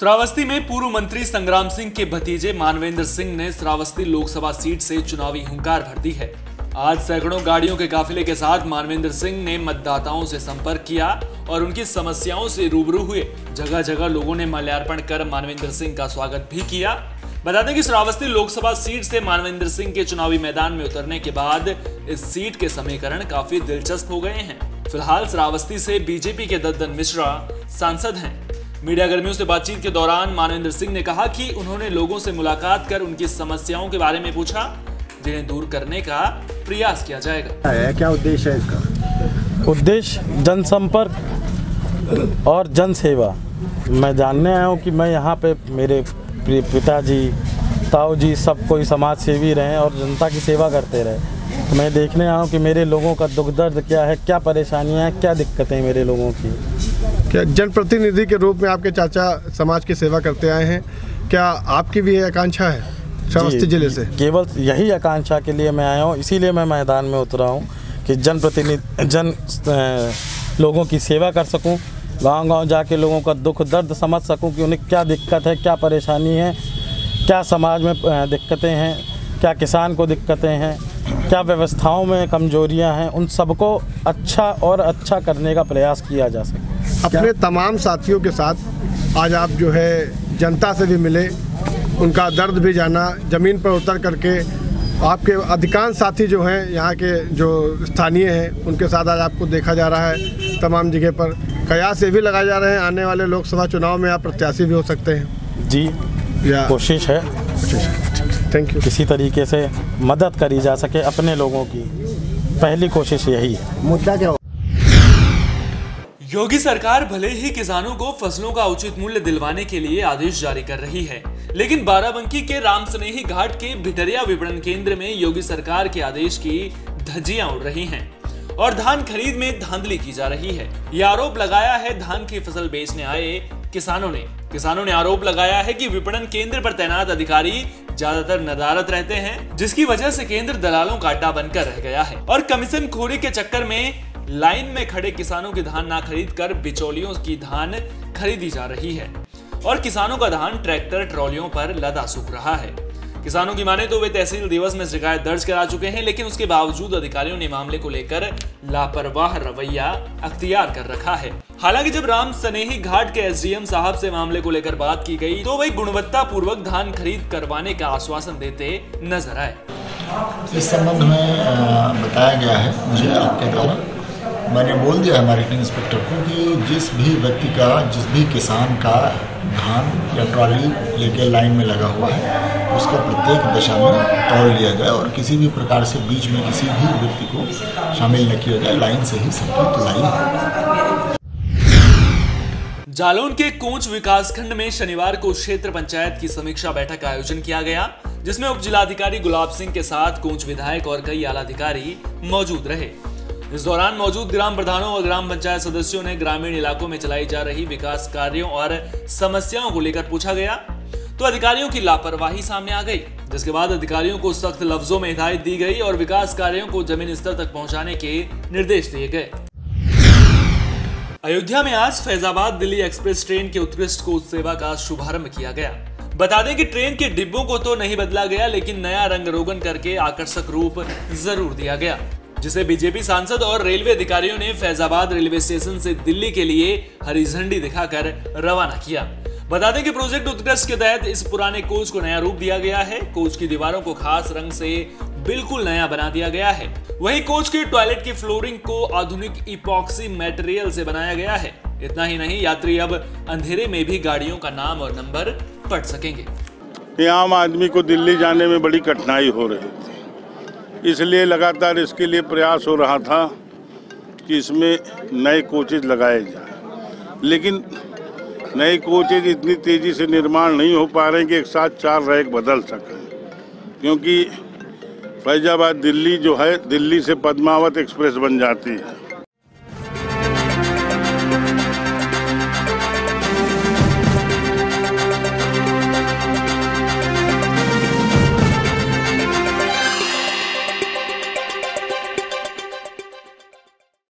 श्रावस्ती में पूर्व मंत्री संग्राम सिंह के भतीजे मानवेंद्र सिंह ने श्रावस्ती लोकसभा सीट से चुनावी हुंकार भर दी है। आज सैकड़ों गाड़ियों के काफिले के साथ मानवेंद्र सिंह ने मतदाताओं से संपर्क किया और उनकी समस्याओं से रूबरू हुए। जगह जगह लोगों ने माल्यार्पण कर मानवेंद्र सिंह का स्वागत भी किया। बता दें कि श्रावस्ती लोकसभा सीट से मानवेंद्र सिंह के चुनावी मैदान में उतरने के बाद इस सीट के समीकरण काफ़ी दिलचस्प हो गए हैं। फ़िलहाल श्रावस्ती से बीजेपी के दद्दन मिश्रा सांसद हैं। मीडिया कर्मियों से बातचीत के दौरान मानवेंद्र सिंह ने कहा कि उन्होंने लोगों से मुलाकात कर उनकी समस्याओं के बारे में पूछा जिन्हें दूर करने का प्रयास किया जाएगा। क्या उद्देश्य है इसका? उद्देश्य जनसंपर्क और जन सेवा मैं जानने आया हूँ कि मैं यहाँ पे मेरे पिताजी ताऊ जी सब कोई समाज सेवी रहे और जनता की सेवा करते रहे। तो मैं देखने आया हूँ कि मेरे लोगों का दुख दर्द क्या है क्या परेशानियाँ हैं क्या दिक्कतें हैं मेरे लोगों की। क्या जनप्रतिनिधि के रूप में आपके चाचा समाज की सेवा करते आए हैं? क्या आपकी भी ये आकांक्षा है श्रावस्ती ज़िले से? केवल यही आकांक्षा के लिए मैं आया हूँ इसीलिए मैं मैदान में उतरा हूँ कि जनप्रतिनिधि जन अ, लोगों की सेवा कर सकूँ गाँव गाँव जाके लोगों का दुख दर्द समझ सकूँ कि उन्हें क्या दिक्कत है क्या परेशानी है क्या समाज में दिक्कतें हैं क्या किसान को दिक्कतें हैं क्या व्यवस्थाओं में कमजोरियाँ हैं उन सबको अच्छा और अच्छा करने का प्रयास किया जा सके। अपने तमाम साथियों के साथ आज आप जो है जनता से भी मिले उनका दर्द भी जाना ज़मीन पर उतर करके आपके अधिकांश साथी जो हैं यहाँ के जो स्थानीय हैं उनके साथ आज आपको देखा जा रहा है तमाम जगह पर कयास ये भी लगाए जा रहे हैं आने वाले लोकसभा चुनाव में आप प्रत्याशी भी हो सकते हैं। जी या कोशिश है। थैंक यू किसी तरीके से मदद करी जा सके अपने लोगों की। पहली कोशिश यही है। मुद्दा क्या योगी सरकार भले ही किसानों को फ़सलों का उचित मूल्य दिलवाने के लिए आदेश जारी कर रही है, लेकिन बाराबंकी के राम स्नेही घाट के भिटरिया विपणन केंद्र में योगी सरकार के आदेश की धज्जियाँ उड़ रही हैं और धान खरीद में धांधली की जा रही है। यह आरोप लगाया है धान की फ़सल बेचने आए किसानों ने। किसानों ने आरोप लगाया है कि विपणन केंद्र पर तैनात अधिकारी ज़्यादातर नदारत रहते हैं, जिसकी वजह से केंद्र दलालों का अड्डा बनकर रह गया है और कमीशन खोरी के चक्कर में लाइन में खड़े किसानों की धान ना खरीद कर बिचौलियों की धान खरीदी जा रही है। और किसानों का धान ट्रैक्टर ट्रॉलियों पर लदा सूख रहा है। किसानों की माने तो वे तहसील दिवस में शिकायत दर्ज करा चुके हैं, लेकिन उसके बावजूद अधिकारियों ने मामले को लेकर लापरवाह रवैया अख्तियार कर रखा है। हालाँकि जब राम सनेही घाट के एसडीएम साहब से मामले को लेकर बात की गई तो वही गुणवत्ता पूर्वक धान खरीद करवाने का आश्वासन देते नज़र आए। इस संबंध में बताया गया है मुझे आपके द्वारा। मैंने बोल दिया है मार्केटिंग इंस्पेक्टर को कि जिस भी व्यक्ति का, जिस भी किसान का धान या ट्रॉली लेके लाइन में लगा हुआ है, उसका प्रत्येक दशा में तौल लिया जाए और किसी भी प्रकार से बीच में किसी भी व्यक्ति को शामिल न किया जाए लाइन से ही सबकी तुलाई हो। जालौन के कोंच विकासखंड में शनिवार को क्षेत्र पंचायत की समीक्षा बैठक का आयोजन किया गया, जिसमें उप जिलाधिकारी गुलाब सिंह के साथ कोच विधायक और कई आला अधिकारी मौजूद रहे। इस दौरान मौजूद ग्राम प्रधानों और ग्राम पंचायत सदस्यों ने ग्रामीण इलाकों में चलाई जा रही विकास कार्यों और समस्याओं को लेकर पूछा गया तो अधिकारियों की लापरवाही सामने आ गई, जिसके बाद अधिकारियों को सख्त लफ्जों में हिदायत दी गई और विकास कार्यों को ज़मीन स्तर तक पहुँचाने के निर्देश दिए गए। अयोध्या में आज फैजाबाद दिल्ली एक्सप्रेस ट्रेन के उत्कृष्ट कोच सेवा का शुभारंभ किया गया। बता दें कि ट्रेन के डिब्बों को तो नहीं बदला गया, लेकिन नया रंग रोगन करके आकर्षक रूप ज़रूर दिया गया। जिसे बीजेपी सांसद और रेलवे अधिकारियों ने फैजाबाद रेलवे स्टेशन से दिल्ली के लिए हरी झंडी दिखाकर रवाना किया। बता दें कि प्रोजेक्ट उत्कृष्ट के तहत इस पुराने कोच को नया रूप दिया गया है। कोच की दीवारों को खास रंग से बिल्कुल नया बना दिया गया है। वहीं कोच के टॉयलेट की फ्लोरिंग को आधुनिक इपॉक्सी मटेरियल से बनाया गया है। इतना ही नहीं, यात्री अब अंधेरे में भी गाड़ियों का नाम और नंबर पढ़ सकेंगे। आम आदमी को दिल्ली जाने में बड़ी कठिनाई हो रही थी। इसलिए लगातार इसके लिए प्रयास हो रहा था कि इसमें नए कोचेज लगाए जाए। लेकिन नए कोचेज इतनी तेज़ी से निर्माण नहीं हो पा रहे हैं कि एक साथ चार रैक बदल सकें। क्योंकि फैजाबाद दिल्ली जो है, दिल्ली से पद्मावत एक्सप्रेस बन जाती है।